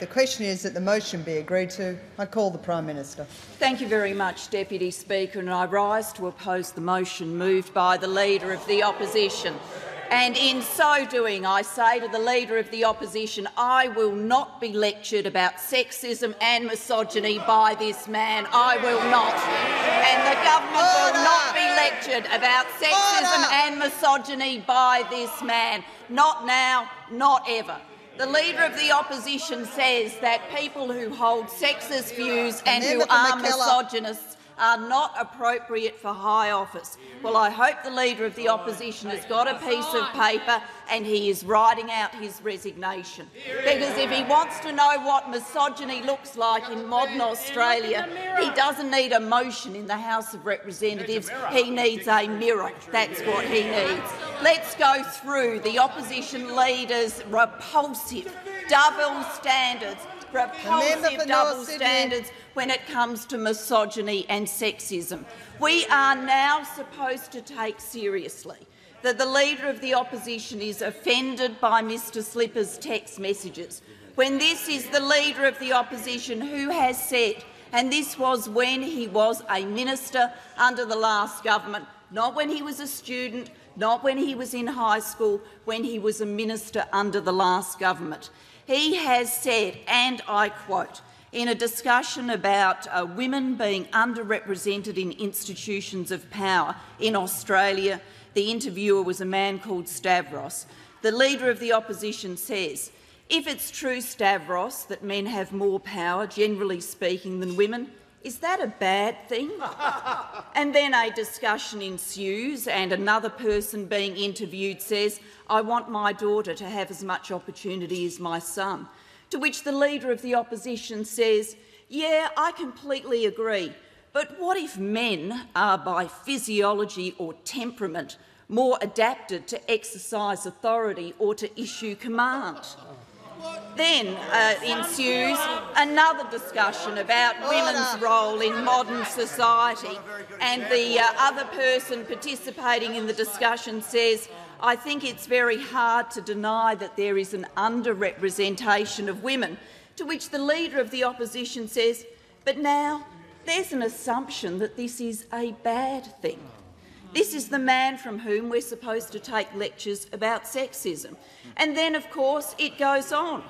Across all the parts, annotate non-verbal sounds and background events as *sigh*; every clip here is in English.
The question is that the motion be agreed to. I call the Prime Minister. Thank you very much, Deputy Speaker, and I rise to oppose the motion moved by the Leader of the Opposition. And in so doing, I say to the Leader of the Opposition, I will not be lectured about sexism and misogyny by this man. I will not. And the government will not be lectured about sexism and misogyny by this man. Not now, not ever. The Leader of the Opposition says that people who hold sexist views and who are misogynists are not appropriate for high office. Well, I hope the Leader of the Opposition has got a piece of paper and he is writing out his resignation. Because if he wants to know what misogyny looks like in modern Australia, he doesn't need a motion in the House of Representatives. He needs a mirror. That's what he needs. Let's go through the opposition leader's repulsive double standards repulsive double standards when it comes to misogyny and sexism. We are now supposed to take seriously that the Leader of the Opposition is offended by Mr Slipper's text messages, when this is the Leader of the Opposition who has said, and this was when he was a minister under the last government, not when he was a student, not when he was in high school, when he was a minister under the last government. He has said, and I quote, in a discussion about uh, women being underrepresented in institutions of power in Australia, the interviewer was a man called Stavros. The Leader of the Opposition says, if it's true, Stavros, that men have more power, generally speaking, than women, is that a bad thing? *laughs* and then a discussion ensues and another person being interviewed says, I want my daughter to have as much opportunity as my son. To which the Leader of the Opposition says, yeah, I completely agree, but what if men are by physiology or temperament more adapted to exercise authority or to issue command? Then uh, ensues another discussion about women's role in modern society, and the uh, other person participating in the discussion says, I think it's very hard to deny that there is an underrepresentation of women, to which the Leader of the Opposition says, but now there's an assumption that this is a bad thing. This is the man from whom we're supposed to take lectures about sexism. And then, of course, it goes on.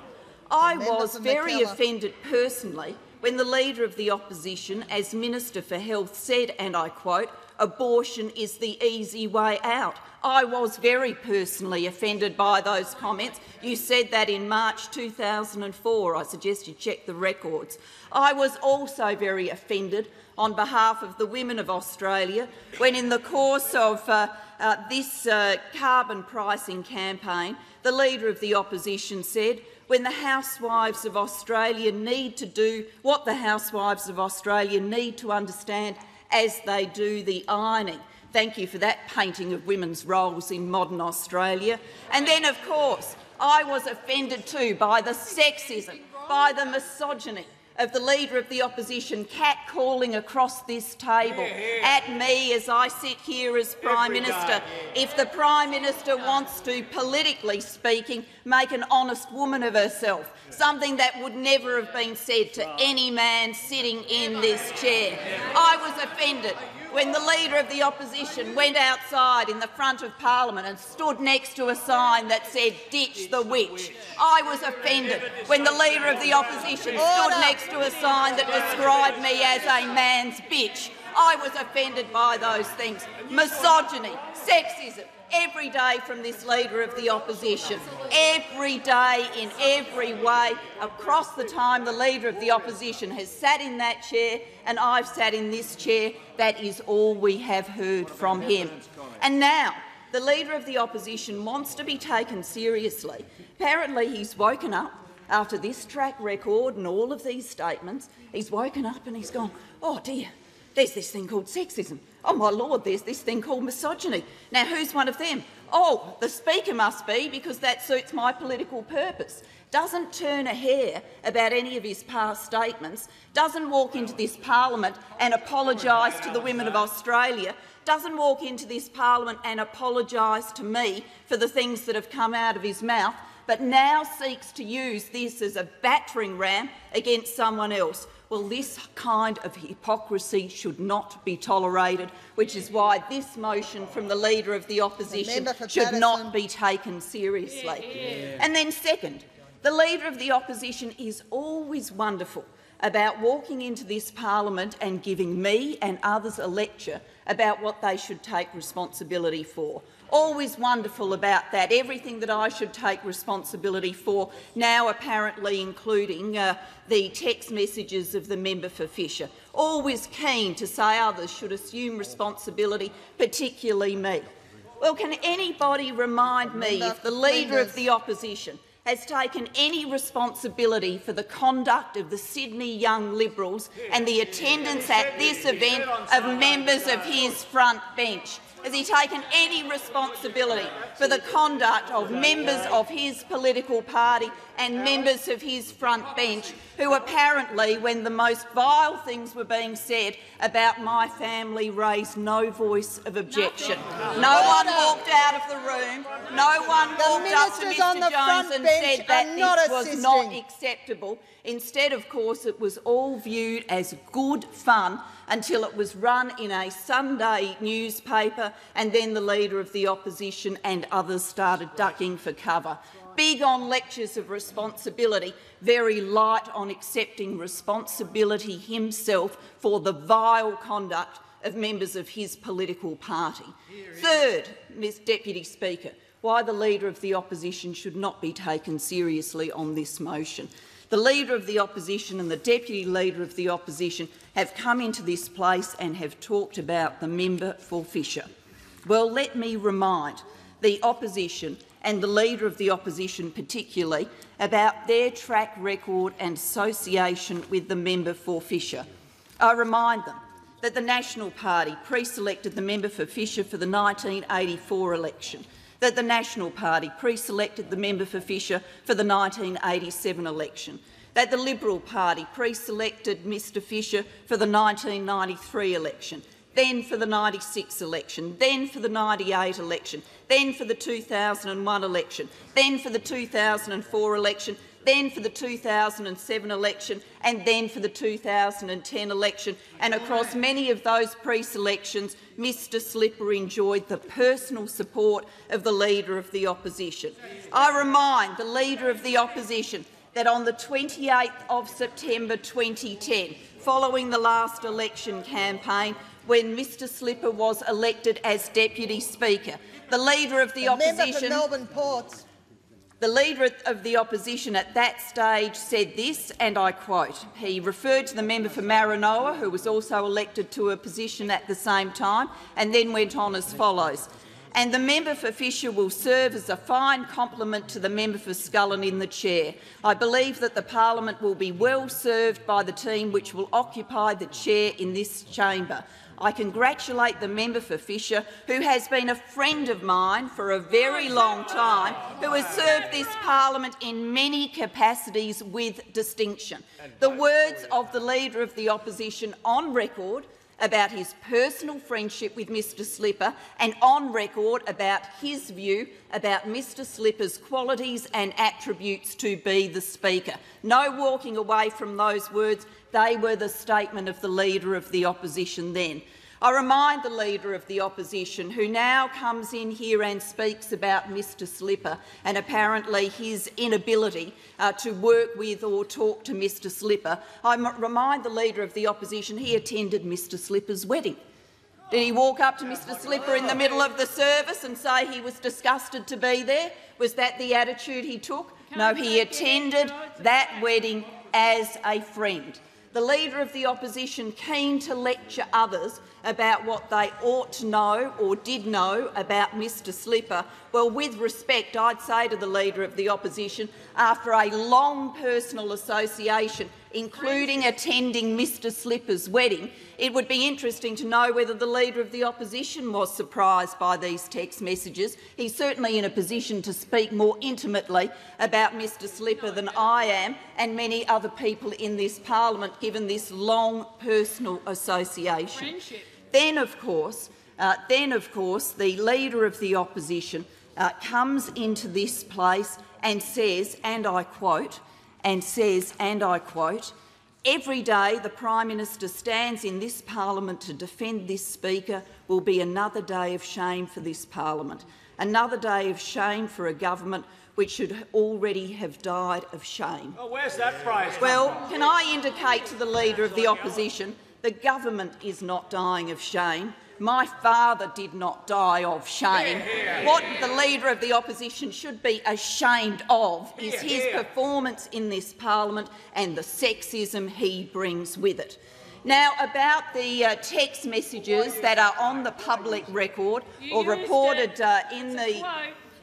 I was very offended personally when the Leader of the Opposition, as Minister for Health, said, and I quote, abortion is the easy way out. I was very personally offended by those comments. You said that in March 2004. I suggest you check the records. I was also very offended on behalf of the women of Australia when, in the course of uh, uh, this uh, carbon pricing campaign, the Leader of the Opposition said, when the housewives of Australia need to do what the housewives of Australia need to understand as they do the ironing. Thank you for that painting of women's roles in modern Australia. And then, of course, I was offended too by the sexism, by the misogyny, of the Leader of the Opposition catcalling across this table at me as I sit here as Prime Minister. If the Prime Minister wants to, politically speaking, make an honest woman of herself, something that would never have been said to any man sitting in this chair. I was offended when the Leader of the Opposition went outside in the front of Parliament and stood next to a sign that said, ditch the witch. I was offended when the Leader of the Opposition stood next to a sign that described me as a man's bitch. I was offended by those things. Misogyny, sexism, every day from this Leader of the Opposition. Every day, in every way, across the time the Leader of the Opposition has sat in that chair and I've sat in this chair, that is all we have heard from him. And now, the Leader of the Opposition wants to be taken seriously. Apparently he's woken up after this track record and all of these statements. He's woken up and he's gone, oh dear, there's this thing called sexism. Oh, my lord, there's this thing called misogyny. Now, who's one of them? Oh, the Speaker must be, because that suits my political purpose. Doesn't turn a hair about any of his past statements, doesn't walk into this parliament and apologise to the women of Australia, doesn't walk into this parliament and apologise to me for the things that have come out of his mouth, but now seeks to use this as a battering ram against someone else. Well, this kind of hypocrisy should not be tolerated, which is why this motion from the Leader of the Opposition should Patterson. not be taken seriously. And then second, the Leader of the Opposition is always wonderful about walking into this parliament and giving me and others a lecture about what they should take responsibility for. Always wonderful about that, everything that I should take responsibility for, now apparently including uh, the text messages of the member for Fisher. Always keen to say others should assume responsibility, particularly me. Well, can anybody remind me if the Leader of the Opposition has taken any responsibility for the conduct of the Sydney Young Liberals and the attendance at this event of members of his front bench? Has he taken any responsibility for the conduct of members of his political party and members of his front bench who apparently, when the most vile things were being said about my family, raised no voice of objection? No one walked out of the room. No one The walked up to ministers on the Mr Jones front and bench said that this was not acceptable. Instead, of course, it was all viewed as good fun until it was run in a Sunday newspaper and then the Leader of the Opposition and others started ducking for cover. Big on lectures of responsibility, very light on accepting responsibility himself for the vile conduct of members of his political party. Third, Ms Deputy Speaker, why the Leader of the Opposition should not be taken seriously on this motion. The Leader of the Opposition and the Deputy Leader of the Opposition have come into this place and have talked about the member for Fisher. Well, let me remind the Opposition and the Leader of the Opposition particularly about their track record and association with the member for Fisher. I remind them that the National Party pre-selected the member for Fisher for the 1984 election, that the National Party pre-selected the member for Fisher for the 1987 election, that the Liberal Party pre-selected Mr Fisher for the 1993 election, then for the 96 election, then for the 98 election, then for the 2001 election, then for the 2004 election, then for the 2007 election and then for the 2010 election. And across many of those pre-selections, Mr Slipper enjoyed the personal support of the Leader of the Opposition. I remind the Leader of the Opposition that on the 28th of September 2010, following the last election campaign, when Mr Slipper was elected as Deputy Speaker, the Leader of the, The member for Opposition Melbourne Ports. The Leader of the Opposition at that stage said this, and I quote, he referred to the member for Maranoa, who was also elected to a position at the same time, and then went on as follows. And the member for Fisher will serve as a fine complement to the member for Scullin in the chair. I believe that the parliament will be well served by the team which will occupy the chair in this chamber. I congratulate the member for Fisher, who has been a friend of mine for a very long time, who has served this parliament in many capacities with distinction. The words of the Leader of the Opposition on record about his personal friendship with Mr Slipper and on record about his view about Mr Slipper's qualities and attributes to be the Speaker. No walking away from those words. They were the statement of the Leader of the Opposition then. I remind the Leader of the Opposition, who now comes in here and speaks about Mr Slipper and apparently his inability uh, to work with or talk to Mr Slipper, I remind the Leader of the Opposition he attended Mr Slipper's wedding. Did he walk up to Mr Slipper in the middle of the service and say he was disgusted to be there? Was that the attitude he took? No, he attended that wedding as a friend. The Leader of the Opposition keen to lecture others about what they ought to know or did know about Mr Slipper. Well, with respect, I'd say to the Leader of the Opposition, after a long personal association, including attending Mr Slipper's wedding, it would be interesting to know whether the Leader of the Opposition was surprised by these text messages. He's certainly in a position to speak more intimately about Mr Slipper than I am and many other people in this parliament, given this long personal association. Then, of course, uh, then, of course, the Leader of the Opposition uh, comes into this place and says, and I quote, and says, and I quote, Every day the Prime Minister stands in this parliament to defend this Speaker will be another day of shame for this parliament, another day of shame for a government which should already have died of shame. Well, where's that prize? Well, can I indicate to the Leader of the Opposition the government is not dying of shame. My father did not die of shame. What the Leader of the Opposition should be ashamed of is his performance in this parliament and the sexism he brings with it. Now, about the uh, text messages that are on the public record or reported uh, in the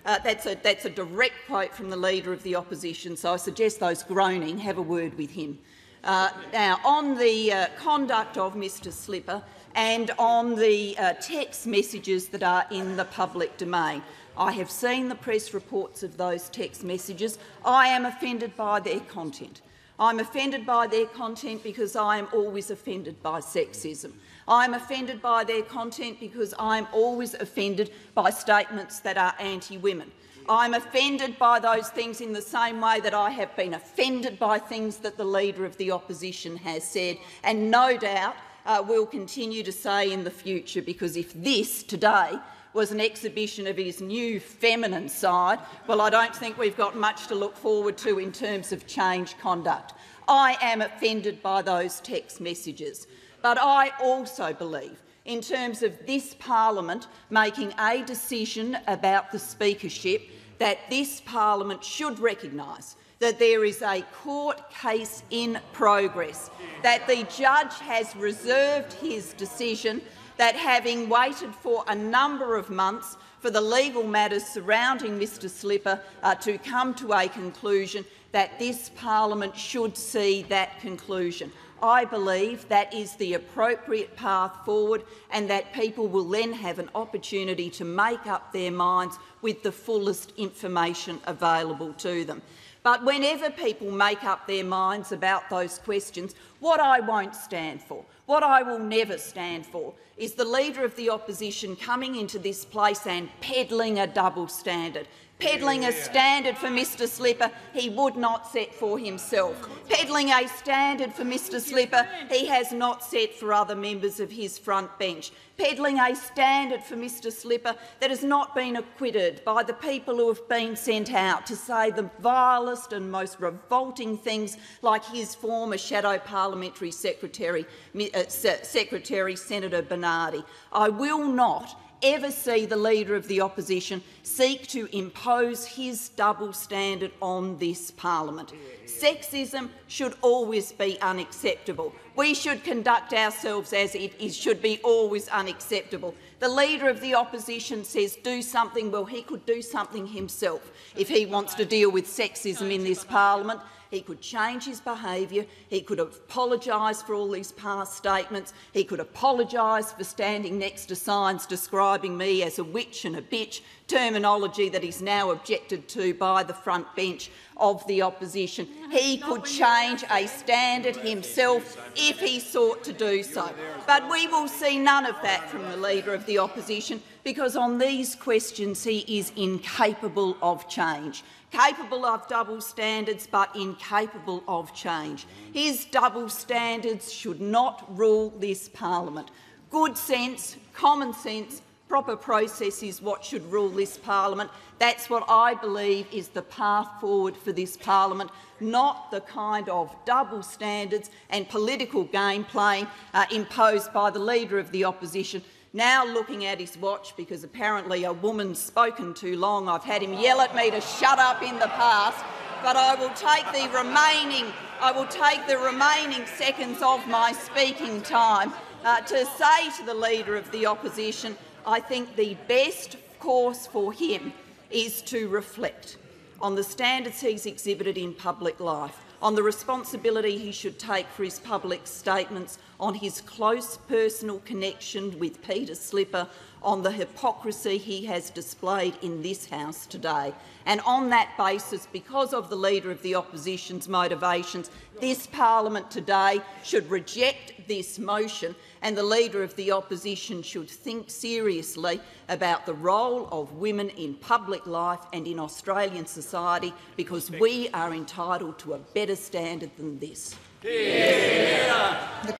uh, that's, a, that's a direct quote from the Leader of the Opposition, so I suggest those groaning have a word with him. Uh, now, on the uh, conduct of Mr Slipper and on the uh, text messages that are in the public domain, I have seen the press reports of those text messages. I am offended by their content. I'm offended by their content because I am always offended by sexism. I'm offended by their content because I'm always offended by statements that are anti-women. I'm offended by those things in the same way that I have been offended by things that the Leader of the Opposition has said, and no doubt uh, will continue to say in the future, because if this today was an exhibition of his new feminine side, well, I don't think we've got much to look forward to in terms of change conduct. I am offended by those text messages. But I also believe, in terms of this parliament making a decision about the speakership, that this parliament should recognise that there is a court case in progress, that the judge has reserved his decision, that having waited for a number of months for the legal matters surrounding Mr Slipper uh, to come to a conclusion, that this parliament should see that conclusion. I believe that is the appropriate path forward and that people will then have an opportunity to make up their minds with the fullest information available to them. But whenever people make up their minds about those questions, what I won't stand for, what I will never stand for, is the Leader of the Opposition coming into this place and peddling a double standard, peddling a standard for Mr Slipper he would not set for himself, peddling a standard for Mr Slipper he has not set for other members of his front bench, peddling a standard for Mr Slipper that has not been acquitted by the people who have been sent out to say the vilest and most revolting things like his former shadow parliamentary secretary, uh, Secretary Senator Bernardi. I will not ever see the Leader of the Opposition seek to impose his double standard on this parliament. Sexism should always be unacceptable. We should conduct ourselves as it is, should be always unacceptable. The Leader of the Opposition says do something, well, he could do something himself if he wants to deal with sexism in this parliament. He could change his behaviour. He could apologise for all these past statements. He could apologise for standing next to signs describing me as a witch and a bitch, terminology that is now objected to by the front bench of the opposition. He could change a standard himself if he sought to do so. But we will see none of that from the Leader the Opposition because on these questions he is incapable of change capable of double standards but incapable of change. His double standards should not rule this parliament. Good sense, common sense, proper process is what should rule this parliament. That's what I believe is the path forward for this parliament, not the kind of double standards and political game playing uh, imposed by the Leader of the Opposition now looking at his watch because apparently a woman's spoken too long. I've had him yell at me to shut up in the past, but I will take the remaining, I will take the remaining seconds of my speaking time uh, to say to the Leader of the Opposition, I think the best course for him is to reflect on the standards he's exhibited in public life on the responsibility he should take for his public statements, on his close personal connection with Peter Slipper, on the hypocrisy he has displayed in this House today. And on that basis, because of the Leader of the Opposition's motivations, this parliament today should reject this motion and the Leader of the Opposition should think seriously about the role of women in public life and in Australian society because we are entitled to a better standard than this. Yeah.